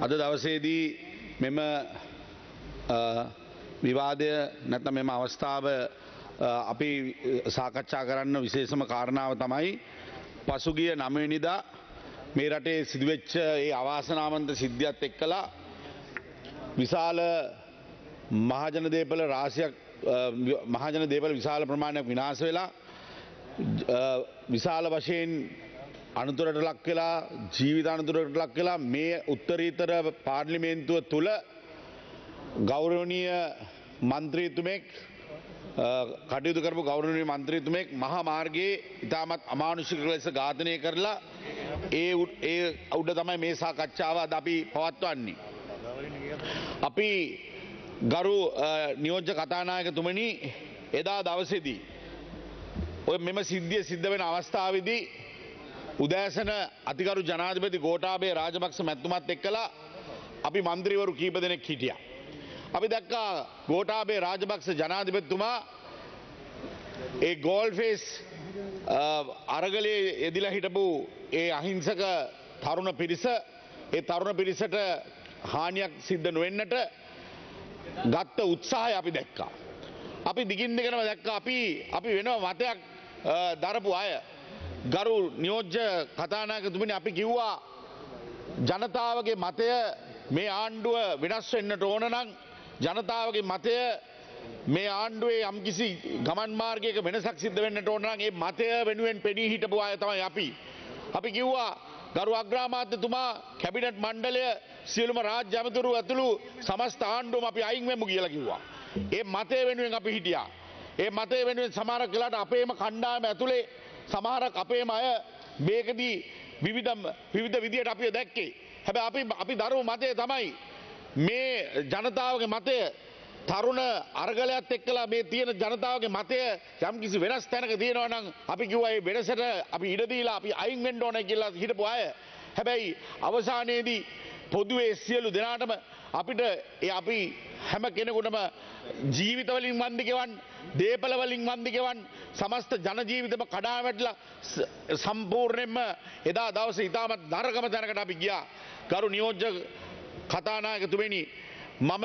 අද දවසේදී මෙම විවාදය නැත්නම් මෙම අවස්ථාව අ, අපි සාකච්ඡා කරන්න විශේෂම කාරණාව තමයි පසුගිය නවවෙනිදා මේ රටේ සිදුවෙච්ච ඒ අවාසනාවන්ත සිද්ධියත් එක්කලා විශාල මහජන දේපල රාශියක් අ, මහජන දේපල විශාල ප්‍රමාණයක් විනාශ වෙලා අ, විශාල වශයෙන් අනතුරට ලක් වෙලා ජීවිත අනතුරට ලක් වෙලා මේ උත්තරීතර පාර්ලිමේන්තුව තුළ ගෞරවනීය මන්ත්‍රීතුමෙක් අ, කටයුතු කරපු ගෞරවනීය මන්ත්‍රීතුමෙක් මහා මාර්ගයේ ඉතාමත් අමානුෂික ලෙස ඝාතනය කරලා ඒ උ- ඒ උඩ තමයි මේ සාකච්ඡාව අද අපි පවත්වන්නේ. අපි ගරු අ, නියෝජ්‍ය කතානායකතුමනි එදා දවසේදී ඔය මෙම සිද්ධිය සිද්ධ වෙන අවස්ථාවේදී උදෑසන අතිකරු ජනාධිපති ගෝඨාභය රාජපක්ෂ මැතිතුමත් එක්කලා අපි මන්ත්‍රීවරු කීප දෙනෙක් හිටියා. අපි දැක්කා ගෝඨාභය රාජපක්ෂ ජනාධිපතිතුමා ඒ ගෝල්ෆේස් අරගලේ එදිලා හිටපු ඒ අහිංසක තරුණ පිරිස ඒ තරුණ පිරිසට හානියක් සිද්ධ නොවෙන්නට ගත්ත උත්සාහය අපි දැක්කා. අපි දිගින් දෙකනම දැක්ක අපි අපි වෙනව මතයක් අ, දරපු අය ගරු නියෝජ්‍ය කතානායකතුමනි අපි කිව්වා ජනතාවගේ මතය මේ ආණ්ඩුව වෙනස් වෙන්නට ඕන නම් ජනතාවගේ මතය මේ ආණ්ඩුවේ යම්කිසි ගමන් මාර්ගයක වෙනසක් සිද්ධ වෙන්නට ඕන නම් ඒ මතය වෙනුවෙන් පෙනී හිටපු අය තමයි අපි. අපි කිව්වා ගරු අග්‍රාමාත්‍යතුමා කැබිනට් මණ්ඩලය සියලුම රාජ්‍ය ඇමතුරු ඇතුළු සමස්ත ආණ්ඩුවම අපි අයින් වෙමු කියලා කිව්වා. ඒ මතය වෙනුවෙන් අපි හිටියා. ඒ මතය වෙනුවෙන් සමහරක් වෙලාට අපේම කණ්ඩායම ඇතුලේ සමහරක් අපේම අය මේකදී විවිධ විවිධ විදියට අපි දැක්කේ. හැබැයි අපි අපි දරුව මතය තමයි මේ ජනතාවගේ මතය තරුණ අර්ගලයක් එක්කලා මේ තියෙන ජනතාවගේ මතය යම්කිසි වෙනස් තැනක තියෙනවා නම් අපි කිව්වා ඒ වෙනසට අපි ඉඩ දීලා අපි අයින් වෙන්න ඕනේ කියලා හිටපු අය. හැබැයි අවසානයේදී පොදුවේ සියලු දෙනාටම අපිට ඒ අපි හැම කෙනෙකුටම ජීවිතවලින් වන්දිකවන් දේපලවලින් වන්දිකවන් සමස්ත ජනජීවිතම කඩා වැටලා ස- සම්පූර්ණයෙන්ම එදා දවස ඉතාමත් නරකම තැනකට අපි ගියා. ගරු නියෝජ්‍ය කතානායකතුමනි මම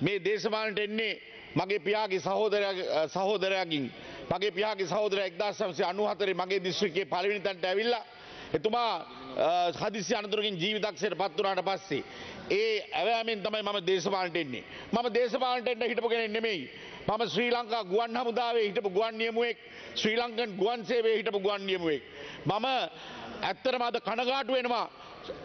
මේ දේශමානට එන්නේ මගේ පියාගේ සහෝදරයා- සහෝදරයකින් මගේ පියාගේ සහෝදර එක්දා සමසය අනුහතරේ මගේ දිස්ත්‍රිකයේ පලවිනි තැන්ට ඇවිල්ලා එතුමා අ, හදිසි අනතුරකින් ජීවිතක්ෂයට පත් වුණාට පස්සේ ඒ ඇවෑමෙන් තමයි මම දේශපාලනට එන්නේ. මම දේශපාලනට එන්න හිටපු කෙනෙක් නෙමෙයි. මම ශ්‍රී ලංකා ගුවන් හමුදාවේ හිටපු ගුවන් නියමුවෙක්. ශ්‍රී ලංකන් ගුවන් සේවයේ හිටපු ගුවන් නියමුවෙක්. මම ඇත්තටම අද කනගාටු වෙනවා.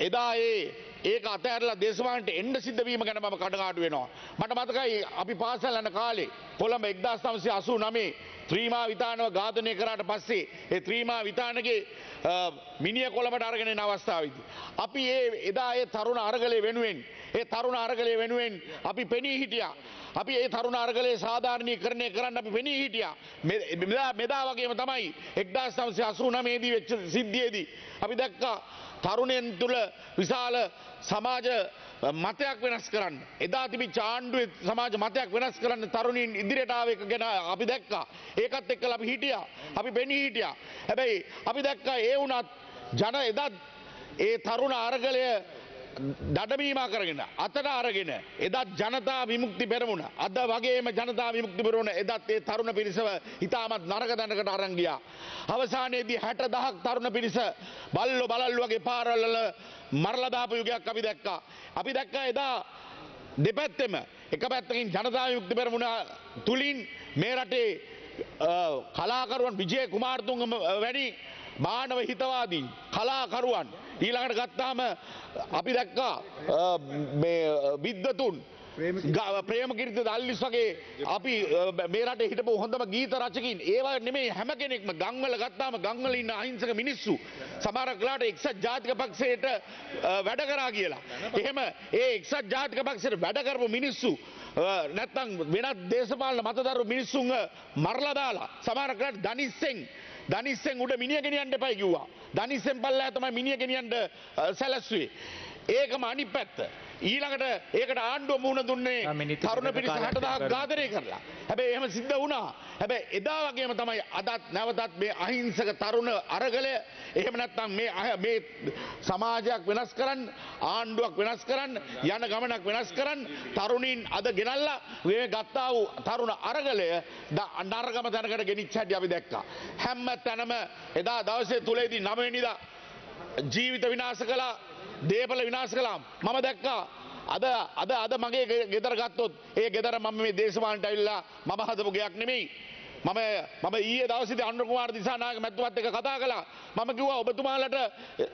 එදා ඒ ඒක අතඇරලා දේශපාලනට එන්න සිද්ධ වීම ගැන මම කනගාටු වෙනවා. මට මතකයි අපි පාසල් යන කාලේ කොළඹ 1989 ත්‍රීමා විතානව ඝාතනය කරාට පස්සේ ඒ ත්‍රීමා විතානගේ අ, මිනිය කොළඹට අරගෙන එන අවස්ථාවේදී. අපි ඒ එදා ඒ තරුණ අරගලේ වෙනුවෙන් ඒ තරුණ අරගලේ වෙනුවෙන් අපි පෙනී හිටියා. අපි ඒ තරුණ අර්ගලයේ සාධාරණීකරණය කරන්න අපි පෙනී හිටියා. මෙ- මෙදා මෙදා වගේම තමයි 1989 දී වෙච්ච සිද්ධියේදී. අපි දැක්කා තරුණයන් තුළ විශාල සමාජ මතයක් වෙනස් කරන්න. එදා තිබිච්ච ආණ්ඩුවේ සමාජ මතයක් වෙනස් කරන්න තරුණීන් ඉදිරියට ආව එක ගැන අපි දැක්කා. ඒකත් එක්කලා අපි හිටියා. අපි පෙනී හිටියා. හැබැයි අපි දැක්කා ඒ වුණත් ජන එදත් ඒ තරුණ අරගලය දඩමීමා කරගෙන අතට අරගෙන එදත් ජනතා විමුක්ති පෙරමුණ අද වගේම ජනතා විමුක්ති පෙරමුණ එදත් ඒ තරුණ පිරිසව ඉතාමත් නරක දැනකට අරංගියා. අවසානයේදී හැට දහක් තරුණ පිරිස බල්ලො බලල්ලු වගේ පාරල්ල මරලදාපු යුගයක් අපි දැක්කා. අපි දැක්කා එදා දෙපැත්තෙම එක පැත්තකින් ජනතා යුක්ති පෙරමුණ තුළින් මේ රටේ අ, කලාකරුවන් විජය කුමාර්තුන්ග වැඩි මානව හිතවාදී කලාකරුවන් ඊළඟට ගත්තාම අපි දැක්කා අ, මේ විද්වතුන් ග- ප්‍රේමකිරිත දල්ලිස් වගේ අපි අ, මේ රටේ හිටපු හොඳම ගීත රචකින් ඒවා නෙමේ හැම කෙනෙක්ම ගංවල ගත්තාම ගංවල ඉන්න අහිංසක මිනිස්සු. සමහරක්ලාට එක්සත් ජාතික පක්ෂයට වැඩ කරා කියලා. එහෙම ඒ එක්සත් ජාතික පක්ෂයට වැඩ කරපු මිනිස්සු අ, නැත්තම් වෙනත් දේශපාලන මතදරු මිනිස්සුන්ව මරලා දාලා සමහරක්ලාට දනිස්සෙන් දනිස්සෙන් උඩ මිනිිය ගෙනියන්ට එපයි කිව්වා. දනිස්සෙන් පල්ලා තමයි මිනිිය ගෙනියන්ට සැලැස්වේ. ඒකම අනි පැත්ත. ඊළඟට ඒකට ආණ්ඩුව මුණ දුන්නේ තරුණ පිරිස හටදා. ඝාතනය කරලා. හැබැයි එහෙම සිද්ධ වුණා. හැබැයි එදා වගේම තමයි අදත් නැවතත් මේ අහිංසක තරුණ අරගලය එහෙම නැත්නම් මේ අහ- මේ සමාජයක් වෙනස් කරන්න ආණ්ඩුවක් වෙනස් කරන්න යන ගමනක් වෙනස් කරන්න තරුණින් අද ගෙනල්ලා මේ ගත්තා වූ තරුණ අරගලය ද- නරගම තැනකට ගෙනිච්ච හැටි අපි දැක්කා. හැම තැනම එදා දවසේ තුලේදී නවවෙනිදා ජීවිත විනාශ කළා දේපල විනාශ කළා මම දැක්කා. අද අද අද මගේ ගෙ- ගෙදර ගත්තොත් ඒ ගෙදර මම මේ දේශපාලනට ඇවිල්ලා මම හදපු ගයක් නෙමෙයි. මම මම ඊයේ දවසේදී අනුර කුමාර දිසානායක මැතිතුමත් එක්ක කතා කළා. මම කිව්වා ඔබතුමාලට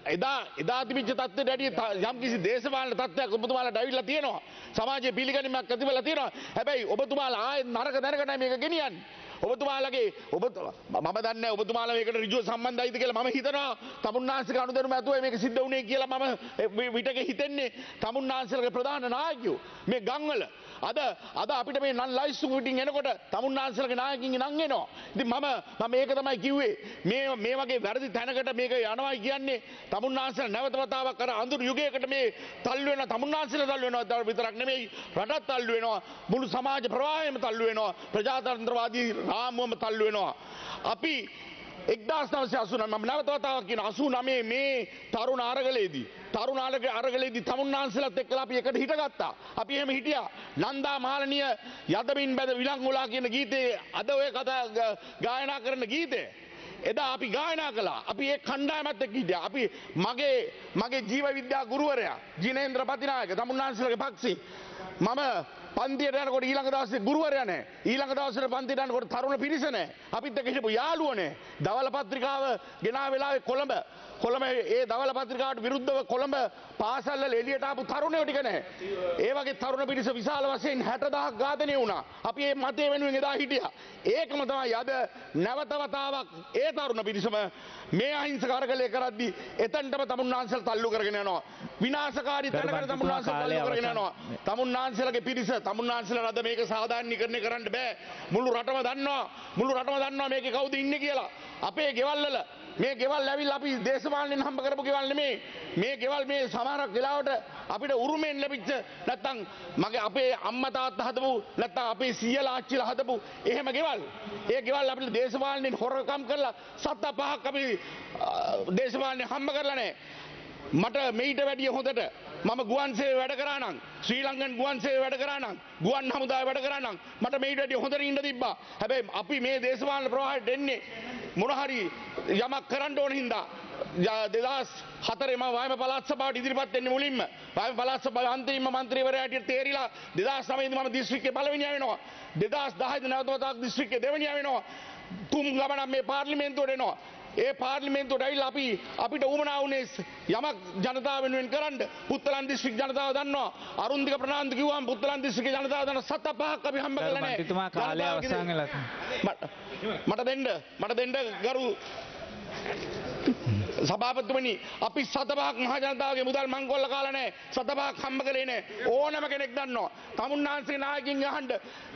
එදා එදා තිබිච්ච තත්ත්වයට වැඩිය ත- යම්කිසි දේශපාලන තත්ත්වයක් ඔබතුමාලට ඇවිල්ලා තියෙනවා. සමාජයේ පිළිගැනීමක් ඇති වෙලා තියෙනවා. හැබැයි ඔබතුමාලා ආයෙත් නරක දැනකට මේක ගෙනියන්නේ. ඔබතුමාලගේ ඔබ මම දන්න ඔබතුමාල මේකට රිජුව සම්බන්ධයිද කියලා මම හිතනවා. තමුන්නාන්සික අනුදරුම ඇතුව මේක සිද්ධ වුණේ කියලා මම එ- විටක හිතෙන්නේ. තමුන්නාන්සලගේ ප්‍රධාන නායකයෝ මේ ගංවල. අද අද අපිට මේ නන් ලයිස්සු පිටින් එනකොට තමුන්නාන්සලගේ නායකින්ගේ නං එනවා. ඉතින් මම මම මේක තමයි කිව්වේ. මේ මේ වගේ වැරදි තැනකට මේක යනවායි කියන්නේ තමුන්නාන්සල නැවත වතාවක් අර අඳුරු යුගයකට මේ තල්ලු වෙන තමුන්නාන්සල තල්ලු වෙනවා. විතරක් නෙමෙයි රටත් තල්ලු වෙනවා. මුළු සමාජ ප්‍රවාහයම තල්ලු වෙනවා. ප්‍රජාතන්ත්‍රවාදී රාමුවම තල්ලු වෙනවා අපි එක්දස් නවසය අසුන ම නැවතවතාවක් කියන අසු නමේ මේ තරුණ අරගලේදී තරුණාලක අරගලේදී තමුන්නාන්සලත් එක්කලා අපි එකට හිටගත්තා අපි එහෙම හිටියා. නන්දා මාලනිය යදමින් බැද විලංගුලා කියන ගීතේ අද ඔය කතා ග- ගායනා කරන ගීතේ. එදා අපි ගායනා කළා. අපි ඒ කණ්ඩායමත් එක්ක හිටියා. අපි මගේ මගේ ජීව විද්‍යා ගුරුවරයා ජිනේන්ද්‍ර පතිනායක තමුන්නාන්සලගේ පක්ෂි. මම පන්තියට යනකොට ඊළඟ දවසේ ගුරුවරයා නැහැ. ඊළඟ දවසේ පන්තියට යනකොට තරුණ පිරිස නැහැ. අපිත් එක්ක හිටපු යාළුවෝ නැහැ. දවල පත්‍රිකාව ගෙනා වෙලාවේ කොළඹ කොළඹ ඒ දවල පත්‍රිකාවට විරුද්ධව කොළඹ පාසල්වල එළියට ආපු තරුණයෝ ටික නැහැ. ඒ වගේ තරුණ පිරිස විශාල වශයෙන් 60000ක් ඝාතනය වුණා. අපි මේ මතය වෙනුවෙන් එදා හිටියා. ඒකම තමයි අද නැවත වතාවක් ඒ තරුණ පිරිසම මේ අහිංසක අරගලය කරද්දී එතනටම තමුන්නාන්සල් තල්ලු කරගෙන යනවා. විනාශකාරී තැනකට තමුන්නාන්සල් කාලය තල්ලු කරගෙන. යනවා. තමුන්නාන්සලගේ පිරිස තමුන්නාන්සල අද මේක සාධාරණීකරණය කරන්න බෑ. මුළු රටම දන්නවා. මුළු රටම දන්නවා මේකේ කවුද ඉන්නේ කියලා. අපේ ගෙවල් වල මේ ගෙවල් ඇවිල්ලා අපි දේශපාලනෙන් හම්බ කරපු ගෙවල් නෙමේ. මේ ගෙවල් මේ සමහරක් වෙලාවට අපිට උරුමෙන් ලැබිච්ච නැත්තම් මගේ අපේ අම්මා තාත්තා හදපු නැත්තම් අපේ සීයලා ආච්චිලා හදපු එහෙම ගෙවල්. ඒ ගෙවල් අපිට දේශපාලනෙන් හොරකම් කරලා සත්ත පහක් අපි අ, දේශපාලනේ හම්බ කරලා නැහැ. මට මෙයිට වැඩිය හොඳට. මම ගුවන්සේ වැඩ කරනම් ශ්‍රී ලංකන් ගුවන්සේ වැඩ කරනම් ගුවන් හමුදා වැඩ කරනම් මට මෙයිට වැඩිය හොඳට ඉන්න තිබ්බා. හැබැයි අපි මේ දේශපාලන ප්‍රවාහයට එන්නේ මොනහරි යමක් කරන්න ඕන හින්දා. දෙදස් හතරම වයම පලත් සභාවට ඉදිරිපත් වෙන්නේ මුලින්ම. වයම පළාත් සභාවේ අන්තිම මන්ත්‍රීවරයා හැටියට තේරිලා 2009 දී මම දිස්ත්‍රික්කේ පළවෙනියා වෙනවා. 2010 දී නැවතවතාවක් දිස්ත්‍රික්කේ දෙවෙනියා වෙනවා. තුන් ගමනක් මේ පාර්ලිමේන්තුවට එනවා. ඒ පාර්ලිමේන්තුවට ඇවිල්ලා අපි අපිට උවමනා වුණේ යමක් ජනතාව වෙනුවෙන් කරන්න. පුත්තලන් දිස්ත්‍රික් ජනතාව දන්නවා. අරුන්දික ප්‍රනාන්දු කිව්වම පුත්තලන් දිස්ත්‍රික්කේ ජනතාව දන්න සත පහක් අපි හම්බ කරලා නැහැ. ගරුමන්තුමා කාලය අවසන් වෙලා මට දෙන්න මට දෙන්න ගරු සභාපතිතුමනි අපි සතපහක් මහ ජනතාවගේ මුදල් මංකොල්ල කාලා නැහැ. සතපහක් හම්බ කරේ නැහැ. ඕනම කෙනෙක් දන්නවා. තමුන්නාන්සේ නායකින් අහන්න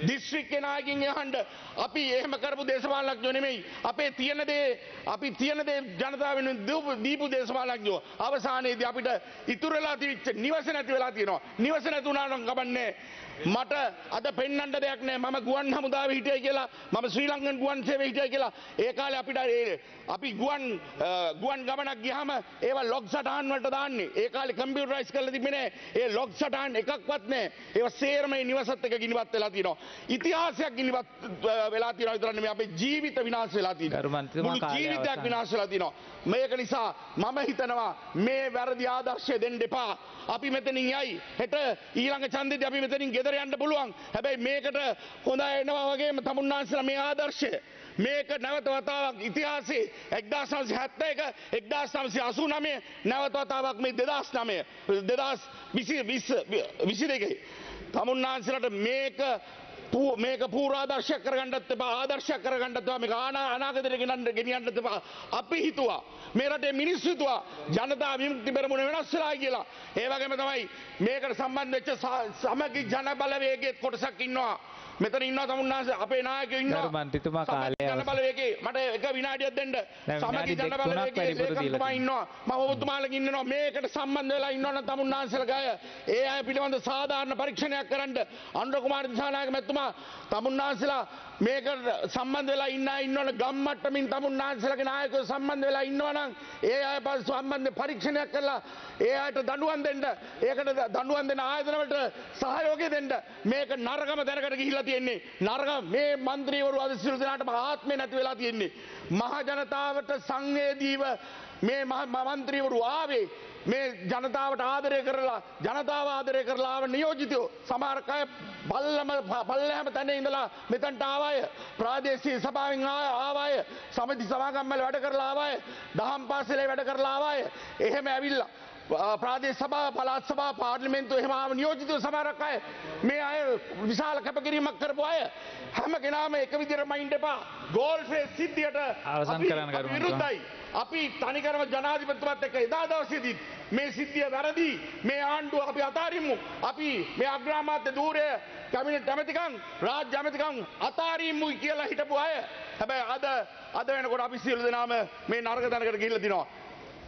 දිස්ත්‍රික්කේ නායකින් අහන්න. අපි එහෙම කරපු දේශපාලනඥයෝ නෙමෙයි. අපේ තියෙන දේ අපි තියෙන දේ ජනතාව වෙනුවෙන් දීපු- දීපු දේශපාලනඥයෝ. අවසානයේදී අපිට ඉතුරු වෙලා තිබිච්ච නිවස නැති වෙලා තියෙනවා. නිවස නැති වුණා නම් කමන්නේ. මට අද පෙන්වන්න දෙයක් නෑ. මම ගුවන් හමුදාවේ හිටියයි කියලා මම ශ්‍රී ලංකන් ගුවන් සේවයේ හිටියයි කියලා. ඒ කාලේ අපිට ඒ අපි ගුවන් ගුවන් ගමනක් ගියාම ඒවා ලොග් සටහන් වලට දාන්නේ. ඒ කාලේ කම්පියුටරයිස් කරලා තිබෙන්නේ නෑ. ඒ ලොග් සටහන් එකක්වත් නෑ. ඒවා සේරම මේ නිවසත් එක ගිනිවත් වෙලා තියෙනවා. ඉතිහාසයක් ගිනිවත් වෙලා තියෙනවා. විතර නෙමෙයි අපේ ජීවිත විනාශ වෙලා කාලය ජීවිතයක්. විනාශ වෙලා තියෙනවා. මේක නිසා මම හිතනවා මේ වැරදි ආදර්ශය දෙන්න එපා. අපි මෙතනින් යයි. හෙට ඊළඟ ඡන්දෙදී අපි මෙතනින් ගෙදර යන්න පුළුවන්. හැබැයි මේකට හොඳ එනවා වගේම තමුන්නාන්සලා මේ ආදර්ශය. මේක නැවත වතාවක් ඉතිහාසයේ 1971 1989 නැවත වතාවක් මේ 2009 2020 22 තමුන්නාන්සලට මේක පූ- මේක පූරාදර්ශයක් කරගන්නත් එපා ආදර්ශයක් කරගන්නත් එපා මේක ආනා අනාගතයට ගෙනන්න ගෙනියන්නත් එපා අපි හිතුවා මේ රටේ මිනිස්සු හිතුවා ජනතා විමුක්ති පෙරමුණ වෙනස් වෙලා කියලා ඒ වගේම තමයි මේකට සම්බන්ධ වෙච්ච ස- සමගි ජන බලවේගයේ කොටසක් ඉන්නවා මෙතන ඉන්න තමුන්නාස අපේ නායකයෝ ඉන්නවා. ගරු මන්ත්‍රීතුමා කාලය ජන. බලවේගයේ මට එක විනාඩියක් දෙන්න. දැන් සමගි ජන දීලා ලේකම්තුමා. ඉන්නවා. මම ඔබතුමාලගෙන් ඉන්නවා මේකට සම්බන්ධ වෙලා ඉන්නවනම් තමුන්නාන්සලගේ අය ඒ අය පිළිබඳ සාධාරණ පරීක්ෂණයක් කරන්න අනුර කුමාර දිසානායක මැතිතුමා තමුන්නාන්සලා මේකට සම්බන්ධ වෙලා ඉන්න ඉන්නවනේ ගම්මට්ටමින් තමුන්නාන්සලගේ නායකයෝ සම්බන්ධ වෙලා ඉන්නවනම් ඒ අය පස්සේ සම්බන්ධ පරීක්ෂණයක් කරලා ඒ අයට දඬුවම් දෙන්න ඒකට දඬුවම් දෙන ආයතන වලට සහයෝගය දෙන්න මේක නරකම දැනකට ගිහිල්ලා තියෙන්නේ. නරක මේ මන්ත්‍රීවරු අද සියලු දෙනාටම ආත්මේ නැති වෙලා තියෙන්නේ. මහ ජනතාවට සංවේදීව මේ මහ මන්ත්‍රීවරු ආවේ මේ ජනතාවට ආදරය කරලා ජනතාව ආදරය කරලා ආව නියෝජිතයෝ සමහර අය පල්ලම පල්ලහැම තැන ඉඳලා මෙතනට ආවය. ප්‍රාදේශීය සභාවෙන් ආවය. සමිති සමාගම් වල වැඩ කරලා ආවය. දහම් පාසලේ වැඩ කරලා ආවය. එහෙම ඇවිල්ලා ආ, ප්‍රාදේශ සභාව පළාත් සභාව පාර්ලිමේන්තුව එහෙම ආව නියෝජිතයෝ සමහරක් අය මේ අය විශාල කැපකිරීමක් කරපු අය හැම කෙනාම එක විදිහටම ඉන්න එපා. ගෝල් ෆේස් සිද්ධියට අවසන් කරන්න කරුණු විරුද්ධයි. අපි තනිකරම ජනාධිපතිතුමත් එක්ක එදා දවසේදීත් මේ සිද්ධිය වැරදි. මේ ආණ්ඩුව අපි අතාරිමු. අපි මේ අග්‍රාමාත්‍ය ධූරය කැබිනට් ඇමතිකම් රාජ්‍ය ඇමතිකම් අතාරිමුයි කියලා හිටපු අය. හැබැයි අද අද වෙනකොට අපි සියලු දෙනාම මේ නරක තැනකට ගිහිල්ලා දිනවා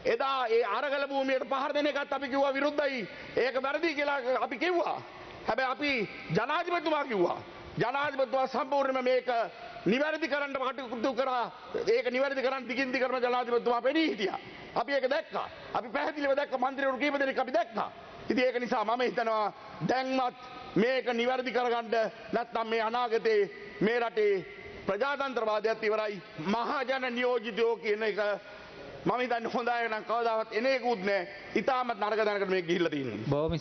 එදා ඒ අරගල භූමියට පහර දෙන එකත් අපි කිව්වා විරුද්ධයි. ඒක වැරදි කියලා අපි කිව්වා. හැබැයි අපි ජනාධිපතිතුමා කිව්වා. ජනාධිපතිතුමා සම්පූර්ණයෙන්ම මේක නිවැරදි කරන්න කටයුතු කරා ඒක නිවැරදි කරන්න දිගින් දිගටම ජනාධිපතිතුමා පෙනී හිටියා. අපි ඒක දැක්කා. අපි පැහැදිලිව දැක්ක මන්ත්‍රීවරු කීප දෙනෙක් අපි දැක්කා. ඉතින් ඒක නිසා මම හිතනවා දැන්වත් මේක නිවැරදි කරගන්න නැත්නම් මේ අනාගතේ මේ රටේ ප්‍රජාතන්ත්‍රවාදයත් ඉවරයි මහජන නියෝජිතයෝ කියන එක මම හිතන්නේ හොඳයි නම් කවදාවත් එන එකකුත් නෑ. ඉතාමත් නරක දැනකට මේක ගිහිල්ලා තියෙනවා. බොහොම